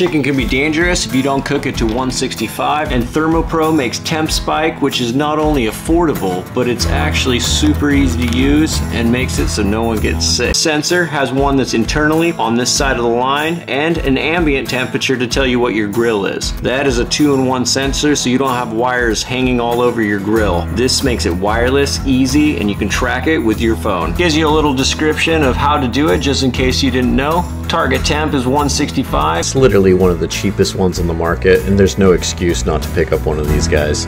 Chicken can be dangerous if you don't cook it to 165, and ThermoPro makes Temp Spike, which is not only affordable, but it's actually super easy to use and makes it so no one gets sick. Sensor has one that's internally on this side of the line and an ambient temperature to tell you what your grill is. That is a two-in-one sensor so you don't have wires hanging all over your grill. This makes it wireless, easy, and you can track it with your phone. Gives you a little description of how to do it just in case you didn't know. Target temp is 165. It's literally one of the cheapest ones on the market, and there's no excuse not to pick up one of these guys.